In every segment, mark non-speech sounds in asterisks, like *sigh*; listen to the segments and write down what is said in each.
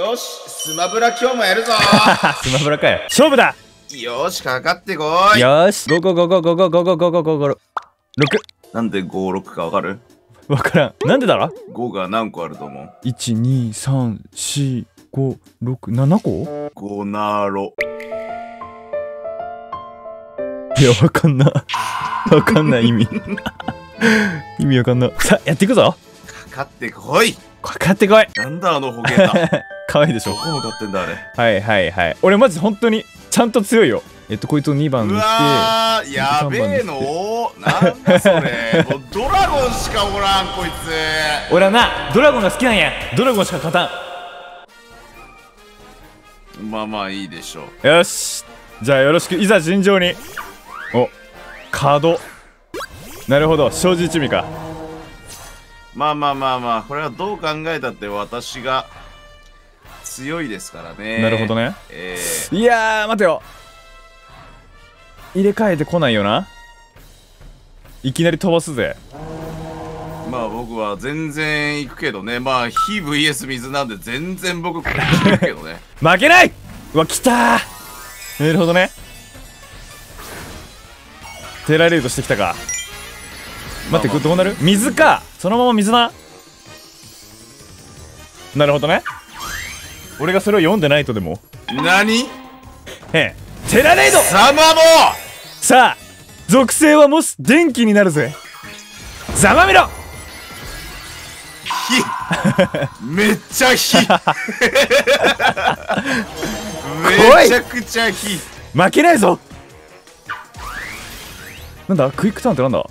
よしスマブラ今日もやるぞ。*laughs* スマブラかよ。勝負だ。よしかかってこい。よし。5 5 5 5 5 5 5 5 5 5 6なんで56かわかる？わからん。なんでだろ5が何個あると思う？1234567個 ?5 なろ。いやわかんなわかんない意味。意味わかんなさやっていくぞ。かかってこい。かかってこい。なんだあのホゲータ。*laughs* かわいいでしょ。どこ向かってんだあれ。はいはいはい。俺マジ本当にちゃんと強いよ。えっとこいつを2番うにしてわーやべえの？なんだそれ。もうドラゴンしかおらんこいつ。俺はなドラゴンが好きなんや。ドラゴンしか勝たまあまあいいでしょう。んよし。じゃあよろしく。いざ尋常に。お角。なるほど。生じ一味かまあまあまあまあこれはどう考えたって私が強いですからね。なるほどね。えいやー待てよ。入れ替えてこないよな。いきなり飛ばすぜ。ー、まあ僕は全然行くけどね。まあ火 VS 水なんで全然僕こっち行くけどね。*laughs* 負けない！うわ来たー。なるほどね。テラレードしてきたか。待ってこれどうなる？水かそのまま水ななるほどね。俺がそれを読んでないとでも。何？へえ。テラレイドサマモさあ属性はもし電気になるぜ。ざまみろ。火。*laughs* めっちゃ火。めちゃくちゃ火。負けないぞ。なんだ？クイックターンってなんだ？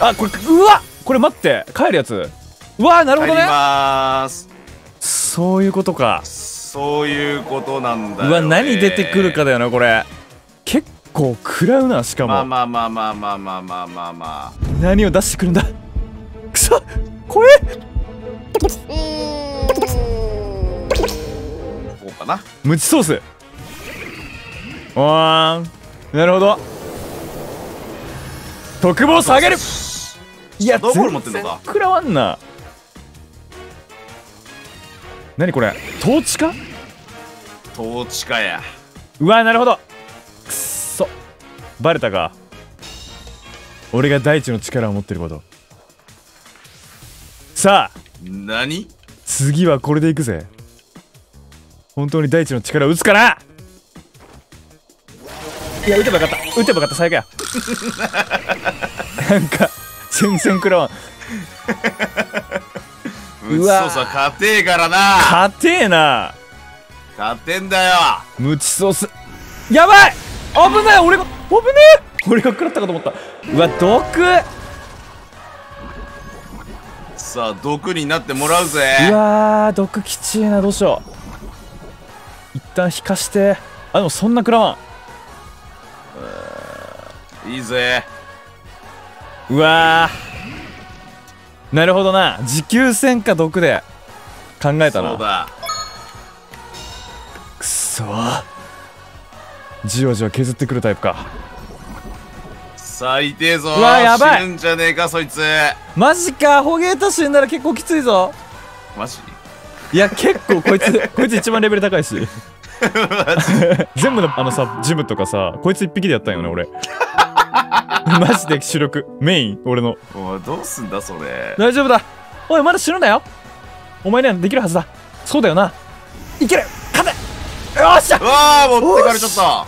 あこれうわこれ待って帰るやつ。うわなるほどね。入りまーす。そういうことか。そういうことなんだよ、ね、うわ何出てくるかだよなこれ。結構食らうなしかも、まあまあまあまあまあまあまあまあまあ何を出してくるんだ。くそ怖えこうかな。ムチソース。わーん。なるほど。特防下げるいやどこに持ってんのか。食らわんな。何これ？トーチか統治下や。うわなるほど。くっそ。バレたか。俺が大地の力を持ってること。さあ。何？次はこれでいくぜ。本当に大地の力を打つかな。いや打てばよかった。打てばよかった。最悪や。*laughs* なんか全然食らわん。*laughs* ううわそうさ勝てえからな。勝てえな。勝てんだよ。ムチソース。やばい。危ない。俺が危ねえ。俺が食らったかと思った。うわ毒。さあ毒になってもらうぜ。うわー毒きちいな。どうしよう。一旦引かして。あでもそんな食らわいいぜ。んうわー。なるほどな。持久戦か毒で考えたな。そうだ。くっそー。じわじわ削ってくるタイプか。最低ぞ。うわやばい。死ぬんじゃねえかそいつ。マジか。ホゲータ死んだら結構きついぞ。マジ？いや結構こいつ *laughs* こいつ一番レベル高いし。*laughs* 全部のあのさジムとかさこいつ一匹でやったんよね俺 *laughs* マジで主力。メイン。俺の。おいどうすんだそれ。大丈夫だ。おいまだ死ぬなよ。お前にはできるはずだ。そうだよな。いける。勝て。よっしゃ。うわあ持ってかれちゃった。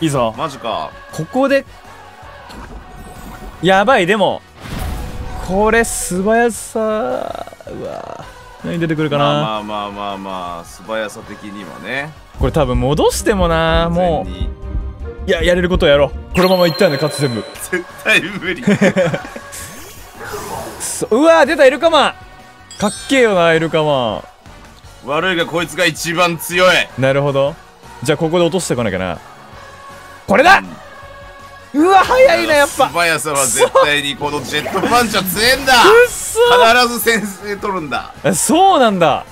いいぞ。マジか。ここで。やばい。でもこれ素早さ。うわ何出てくるかな、まあまあまあまあまあ素早さ的にはね。これ多分戻してもなもういややれることやろう。このままいったんで勝つ全部。絶対無理。*laughs* うわ出たイルカマン。かっけえよなイルカマ悪いがこいつが一番強い。ンなるほど。じゃあここで落としてこなきゃな。これだ！うわ早いなやっぱ。素早さは絶対にこのジェットパンチは強えんだ。くっそ必ず先制取るんだ。えそうなんだ。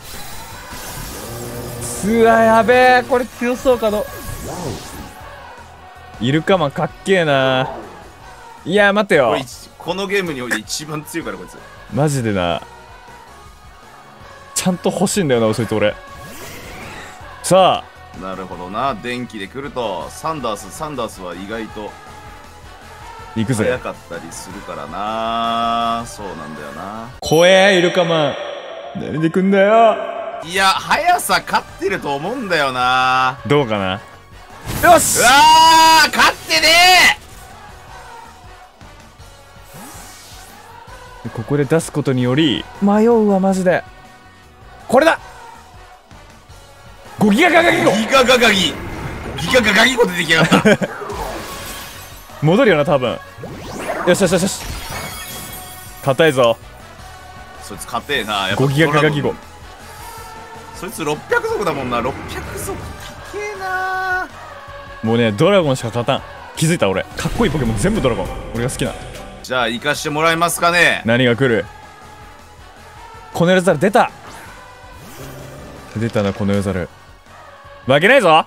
うわやべえこれ強そうかのイルカマンかっけえな。いや待てよ。このゲームにおいて一番強いからこいつ。マジでな。ちゃんと欲しいんだよなそいつ俺。さあ。なるほどな。電気で来るとサンダースサンダースは意外と行くぜ。早かったりするからな。そうなんだよな。怖えイルカマン。何で来んだよ。いや速さ勝ってると思うんだよな。どうかな。よし。うわここで出すことにより迷うわマジで。これだ！5ギガガガギ！ゴギガガガギ！ギガガガギゴ出てきやがった。戻るよな多分。よしよしよしよし。硬いぞ。そいつ勝てえな。やっぱ5ギガガガギゴそいつ600族だもんな。600族高えな。もうねドラゴンしか勝たん。気づいた俺。かっこいいポケモン全部ドラゴン。俺が好きなじゃあ行かしてもらえますかね。何が来る？この世ザル出た。出たなこの世ザル負けないぞ。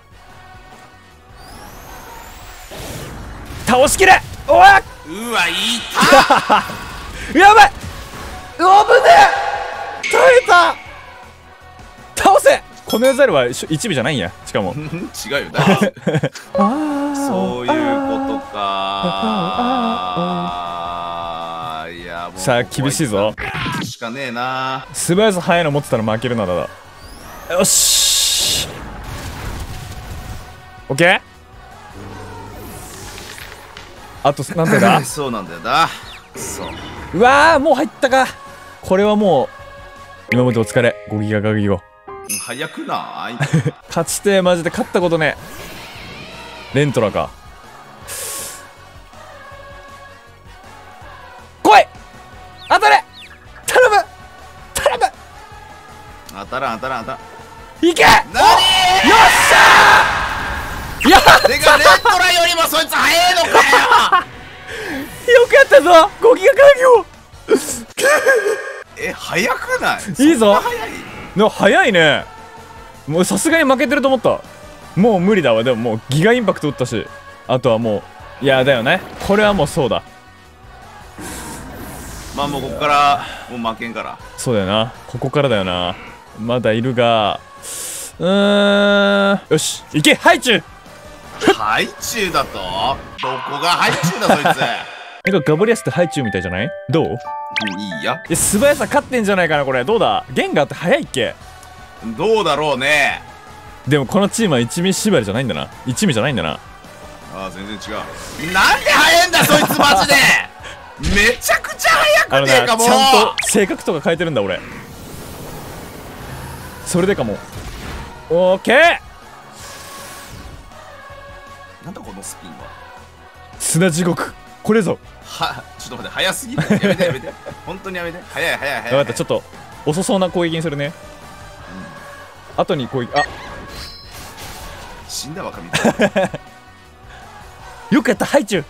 倒しきれ。おわうわいた。*laughs* やばい！危ねえ！耐えた！倒せ！この世ザルは一一尾じゃないんや。しかも。*laughs* 違うよ。大丈夫そういうことかさあ厳しいぞ。しかねえな。素早さ速いの持ってたら負けるなだだ。よし。オッケーあと何手だ？*laughs* そうなんだよな。そう。うわーもう入ったか。これはもう今までお疲れ。5ギガガギゴ早くない？*laughs* 勝ちてえマジで。勝ったことねレントラからん当たらん当たらん。いけ！よっしゃー！いやてかレントラよりもそいつ早いのかよ！*laughs* よくやったぞ！5ギガガギえ早くない？いいぞ！そんな早い？ゴでも早いね！もうさすがに負けてると思った。もう無理だわ。でももうギガインパクト打ったし。あとはもういやだよね。これはもうそうだ。まあもうここからもう負けんから。そうだよな。ここからだよなまだいるがうーんよし行けハイチュウハイチュウだと？どこがハイチュウだそい *laughs* なんかガボリアスってハイチュウみたいじゃない？どう？ついいやえ素早さ勝ってんじゃないかなこれ。どうだ？ゲンガーって速いっけ？どうだろうね。でもこのチームは一味縛りじゃないんだな。一味じゃないんだな。ああ全然違う。なんで速いんだそいつマジで。*laughs* めちゃくちゃあのなちゃん速くねえかもと性格とか変えてるんだ俺それでかも。オーケーなんだこのスピンは。砂地獄。これぞ。はちょっと待って早すぎるやめてやめて。*laughs* 本当にやめて。早い早い早い。分かったちょっと遅そうな攻撃にするね。後に攻撃あ。死んだわ神。*laughs* よくやったハイチュウ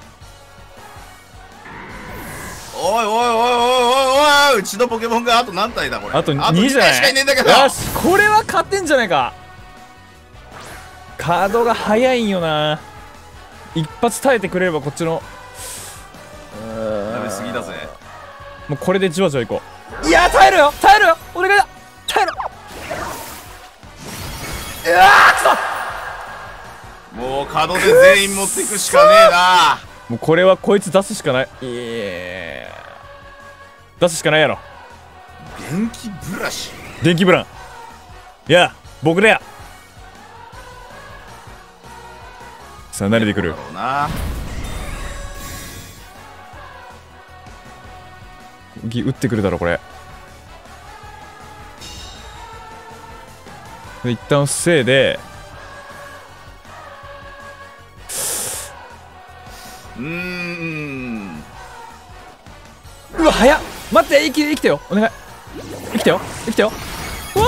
おいおいおいおいおいおいうちのポケモンがあと何体だこれ？あとあと2じゃない体しかいねえんだけどよしこれは勝ってんじゃないか。カードが早いんよな。一発耐えてくれればこっちの。やめすぎだぜ。もうこれでじわじわいこう。いや耐えろよ。耐えろよ。お願いだ。耐えろ。うわーくもう角で全員持っていくしかねえな。そもうこれはこいつ出すしかない。いや出すしかないやろ。電気ブラシ？電気ブラン。いや僕だや。さあ慣れてくる。打ってくるだろこれ。で一旦防いでうーん。うわ早っ待って生き生きてよ。お願い。生きてよ。生きてよ。うわ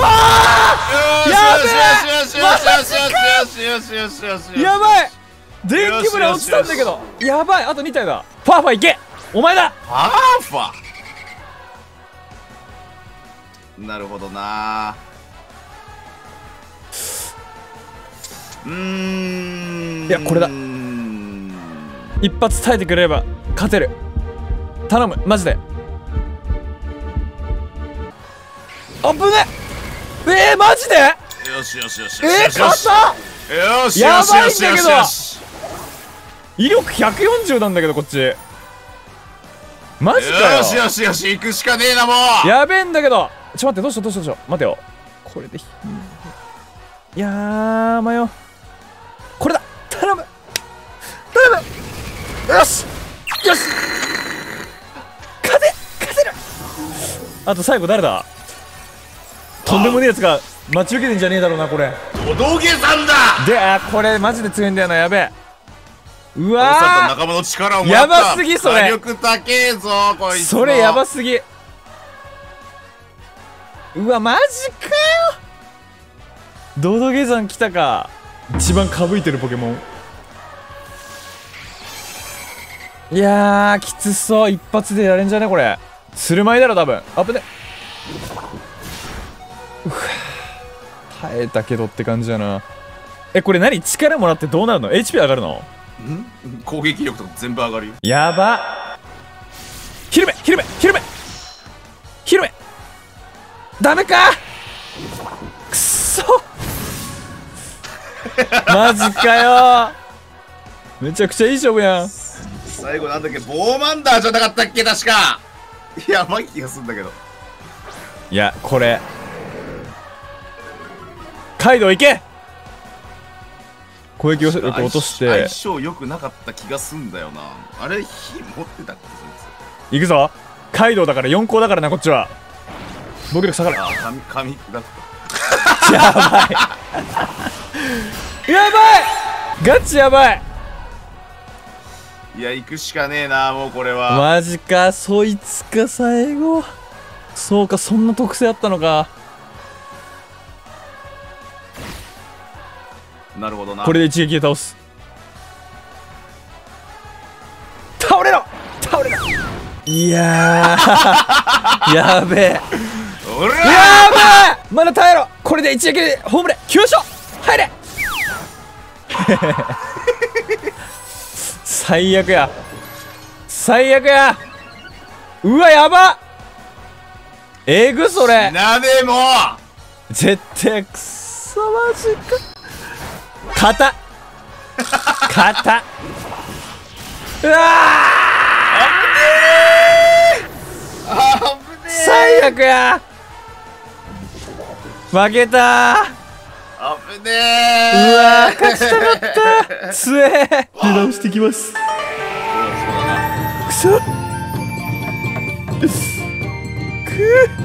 ー！やべえやばい。電気ブレ落ちたんだけど。やばい。あと2体だ。パーファいけ。お前だ。パーファなるほどな。うん。いやこれだ。一発耐えてくれれば勝てる。頼む。マジで。あぶねえー、マジで？よしよしよし。えー、よしよし。硬っ。よしやよしよし。よばいんだけど。しよし威力140なんだけどこっち。マジかよ。よしよしよし行くしかねえなもう。やべえんだけど。ちょ待ってどうしようどうしようどうしよう。待てよ。これでひいやー迷うこれだ。頼む。頼む。よし。よし。勝て勝てる。あと最後誰だ？とんでもねえやつが待ち受けてんじゃねえだろうなこれ。お道芸さんだ！であーこれマジで強いんだよなやべえ。うわ仲間の力をもらったやばすぎそれ。それやばすすぎ。うわマジかよ。ドドゲ山来たか。一番かぶいてるポケモン。いやーきつそう。一発でやれんじゃねこれ。スルマイだろ多分。あぶね耐えたけどって感じやな。えこれ何？力もらってどうなるの？HP 上がるの？ん？攻撃力とか全部上がるよ。やば。ひるめひるめひるめひるめ。ダメか？くっそ。*laughs* マジかよ。めちゃくちゃいい勝負やん。最後なんだっけ？ボーマンダーじゃなかったっけ？確か。やばい気がするんだけど。いやこれカイドウ行け。攻撃力落として。相性良くなかった気がすんだよな。あれ火持ってたっけそい行くぞ。カイドウだから4校だからなこっちは。防御力下がる。つあ紙紙だった。やばい。やばい。ガチやばい。いや行くしかねえなもうこれは、マジかそいつか最後。そうかそんな特性あったのかほどな。これで一撃で倒す。倒れろ！倒れろ！いやー。*laughs* やべえ。やべえまだ耐えろ！これで一撃で葬れ急所！入れ！*laughs* 最悪や。最悪や。うわやば！えぐそれ。なねえもう絶対くっそマジか肩。肩。うわあぶね最悪や。負けたあぶねうえわー勝ちたかったつえ出直してきます。くそ。く